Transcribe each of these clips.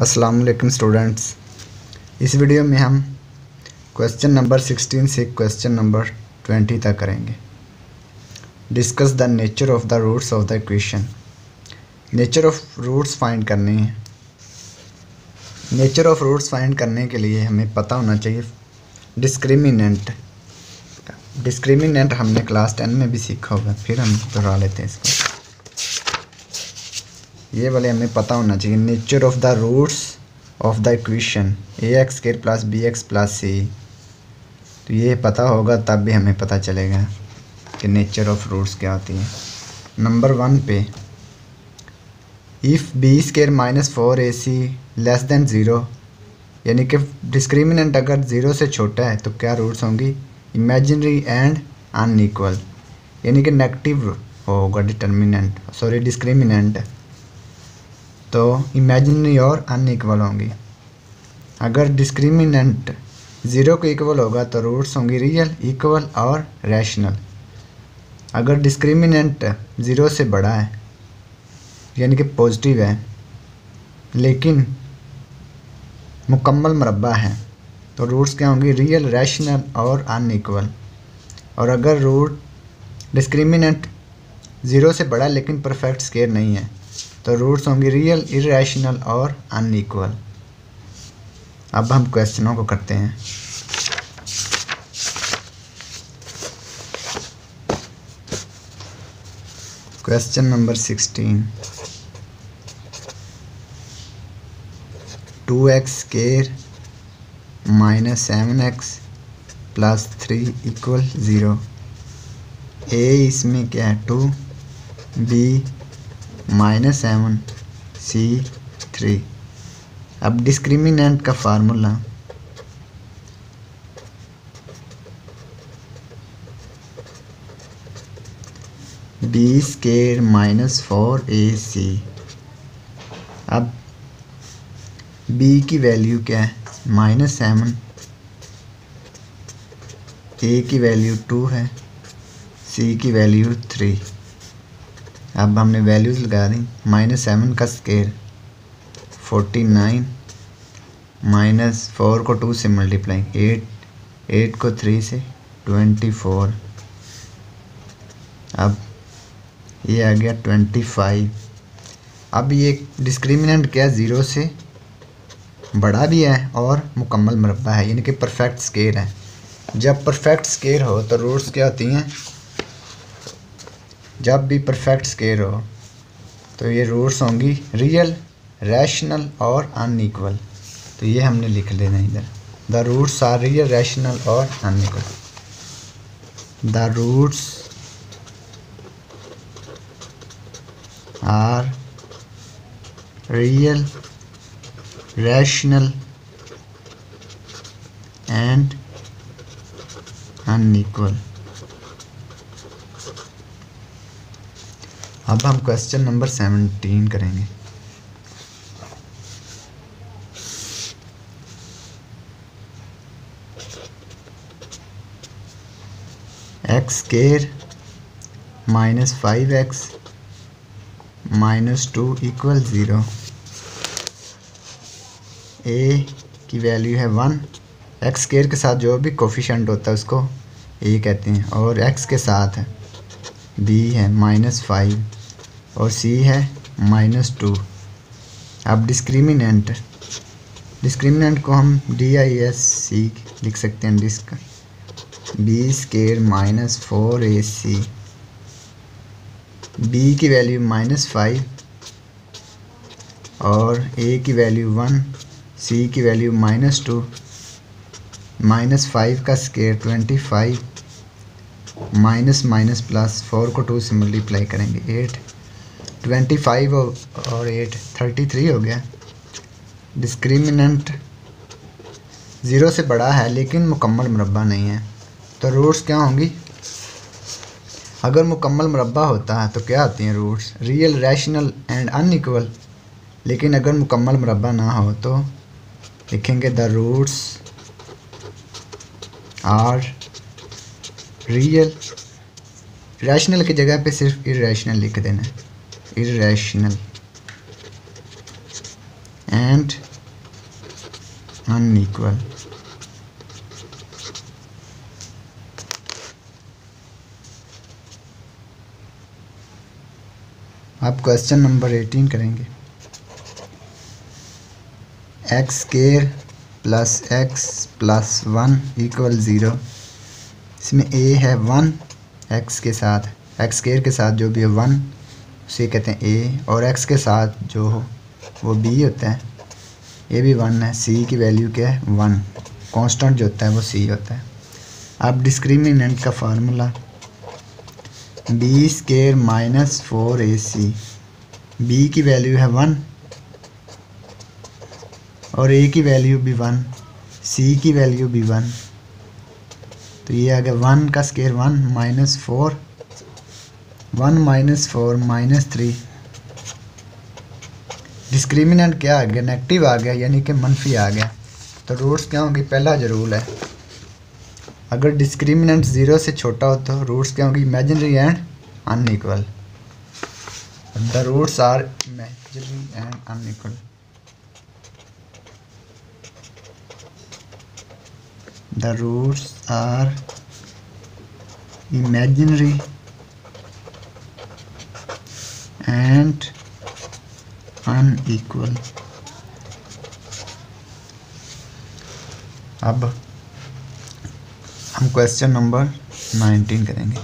अस्सलाम वालेकुम स्टूडेंट्स इस वीडियो में हम क्वेश्चन नंबर 16 से क्वेश्चन नंबर 20 तक करेंगे। Discuss the nature of the roots of the equation nature of roots find करने हैं। नेचर ऑफ़ रूट्स फाइंड करने के लिए हमें पता होना चाहिए डिस्क्रिमिनेंट डिस्क्रिमिनेंट हमने क्लास टेन में भी सीखा होगा, फिर हम दोहरा लेते हैं इसको। ये वाले हमें पता होना चाहिए nature of the roots of the equation a x square plus b x plus c तो ये पता होगा, तब भी हमें पता चलेगा कि नेचर ऑफ़ रूट्स क्या होती है। नंबर वन पे if b square minus four a c less than zero यानी कि डिस्क्रिमिनेंट अगर ज़ीरो से छोटा है तो क्या रूट्स होंगी? इमेजिनरी एंड अनईक्वल यानी कि नेगेटिव होगा डिटर्मिनेंट सॉरी डिस्क्रिमिनेंट तो इमेजिनरी और अनइक्वल होंगी। अगर डिस्क्रिमिनेंट ज़ीरो को इक्वल होगा तो रूट्स होंगी रियल इक्वल और रैशनल अगर डिस्क्रिमिनेंट ज़ीरो से बड़ा है, यानी कि पॉजिटिव है, लेकिन मुकम्मल मरबा है तो रूट्स क्या होंगी? रियल रैशनल और अनइक्वल और अगर रूट डिस्क्रिमिनेंट ज़ीरो से बड़ा लेकिन परफेक्ट स्केयर नहीं है तो रूट्स होंगे रियल इरेशनल और अनइक्वल अब हम क्वेश्चनों को करते हैं। Question number sixteen two x square minus seven x plus three equal zero a इसमें क्या है? Two b minus seven c three अब डिस्क्रिमिनेंट का formula b square minus four a c अब बी की वैल्यू क्या है? माइनस सेवन ए की वैल्यू टू है. सी की वैल्यू थ्री अब हमने वैल्यूज़ लगा दी। माइनस सेवन का square forty nine minus four को टू से मल्टीप्लाई एट एट को थ्री से ट्वेंटी फोर अब ये आ गया ट्वेंटी फाइव अब ये डिस्क्रिमिनेंट क्या ज़ीरो से बड़ा भी है और मुकम्मल मरबा है। यानी कि परफेक्ट स्केयर है। जब परफेक्ट स्केयर हो तो रूट्स क्या होती हैं? जब भी परफेक्ट स्केयर हो तो ये रूट्स होंगी रियल रैशनल और अनईक्वल तो ये हमने लिख लेना इधर। The roots are real rational और unequal the roots are real rational and unequal अब हम क्वेश्चन नंबर सेवनटीन करेंगे। X square minus five x minus two equal zero a की वैल्यू है वन एक्स स्केयर के साथ जो भी कोफिशेंट होता है उसको ए कहते हैं और एक्स के साथ बी है माइनस फाइव और सी है माइनस टू अब डिस्क्रिमिनेंट डिस्क्रिमिनेंट को हम डी आई एस सी लिख सकते हैं disc b square minus four a c b की वैल्यू माइनस फाइव और ए की वैल्यू वन सी की value minus two minus five का square twenty five minus minus plus four को टू से मल्टीप्लाई करेंगे एट ट्वेंटी फाइव और एट थर्टी थ्री हो गया। डिस्क्रिमिनेंट ज़ीरो से बड़ा है, लेकिन मुकम्मल मुरबा नहीं है। तो रूट्स क्या होंगी? अगर मुकम्मल मुरबा होता है तो क्या होती हैं roots real rational and unequal लेकिन अगर मुकम्मल मुरबा ना हो तो लिखेंगे the roots are real rational की जगह पे सिर्फ़ इरेशनल लिख देना irrational. एंड अनइक्वल आप क्वेश्चन नंबर एटीन करेंगे। X square plus x plus one equal zero इसमें ए है वन एक्स के साथ एक्स स्केयर के साथ जो भी है वन उसे कहते हैं ए और एक्स के साथ जो हो वो बी होता है, ये भी वन है सी की वैल्यू क्या है? वन कांस्टेंट जो होता है वो सी होता है. अब डिस्क्रिमिनेंट का formula b square minus four a c b की वैल्यू है वन और ए की वैल्यू भी वन सी की वैल्यू भी वन तो ये आ गया वन का square one minus four one minus four minus three discriminant क्या आ गया? नेगेटिव आ गया, यानी कि मनफी आ गया। तो रूट्स क्या होंगी? पहला जो रूल है, अगर डिस्क्रिमिनेंट ज़ीरो से छोटा हो तो रूट्स क्या होंगी? Imaginary and unequal the roots are imaginary and unequal the roots are imaginary and unequal. अब हम क्वेश्चन नंबर नाइनटीन करेंगे।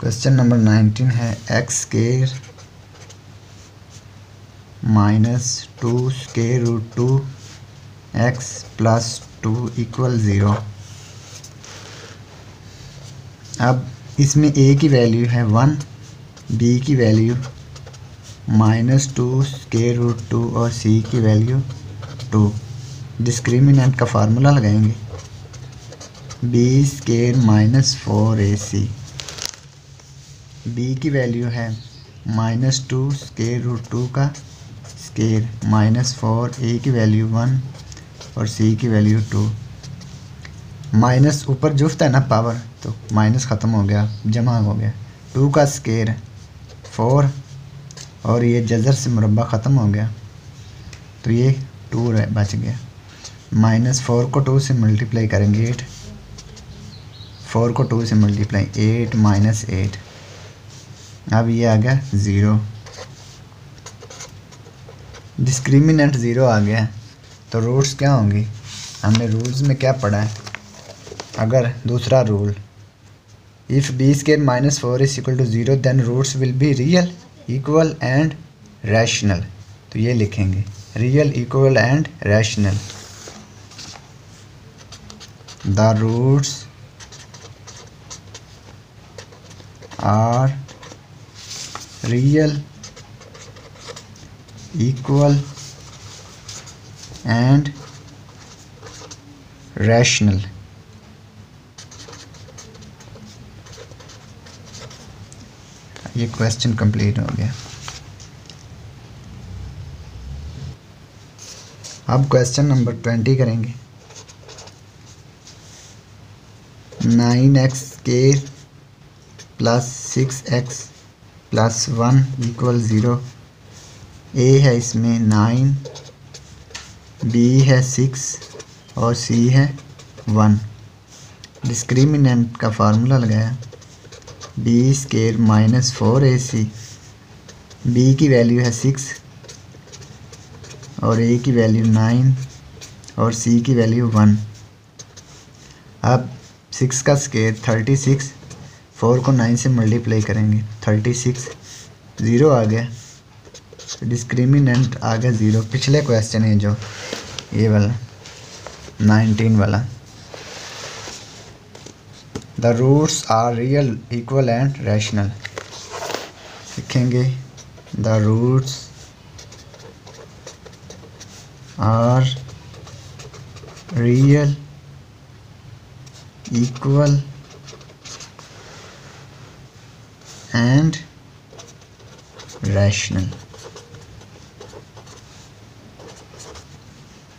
क्वेश्चन नंबर नाइनटीन है X square minus two square root two X plus two equal zero. अब इसमें A की value है one, B की value minus two square root two और सी की वैल्यू टू। डिस्क्रिमिनेंट का फार्मूला लगाएँगे। B square minus four A c. B की वैल्यू है minus two square root two का स्केयर माइनस फोर ए की वैल्यू वन और सी की वैल्यू टू माइनस ऊपर जुफ्त है ना पावर तो माइनस ख़त्म हो गया, जमा हो गया. टू का स्केयर फोर और ये जज़र से मुरबा ख़त्म हो गया. तो ये टू बच गया. माइनस फोर को टू से मल्टीप्लाई करेंगे एट फोर को टू से मल्टीप्लाई एट माइनस एट अब ये आ गया ज़ीरो डिस्क्रिमिनेंट ज़ीरो आ गया तो रूट्स क्या होंगी? हमने रूल्स में क्या पढ़ा है? अगर दूसरा rule if b square minus four is equal to zero then roots will be real equal and rational तो ये लिखेंगे real equal and rational the roots are real equal and rational. ये क्वेश्चन कंप्लीट हो गया। अब question number twenty करेंगे। Nine x के plus six x plus one equal zero a है इसमें नाइन बी है सिक्स और सी है वन डिस्क्रिमिनेंट का फार्मूला लगाया। B square minus four A C B की वैल्यू है सिक्स और ए की वैल्यू नाइन और सी की वैल्यू वन अब सिक्स का स्केयर थर्टी सिक्स फोर को नाइन से मल्टीप्लाई करेंगे। थर्टी सिक्स ज़ीरो आ गया। डिस्क्रिमिनेंट आ गया ज़ीरो पिछले क्वेश्चन है जो, ये वाला नाइनटीन वाला। The roots are real equal and rational लिखेंगे the roots are real equal and rational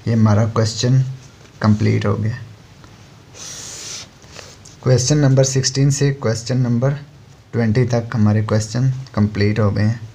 ये हमारा क्वेश्चन कंप्लीट हो गया। क्वेश्चन नंबर सिक्सटीन से क्वेश्चन नंबर ट्वेंटी तक हमारे क्वेश्चन कंप्लीट हो गए हैं।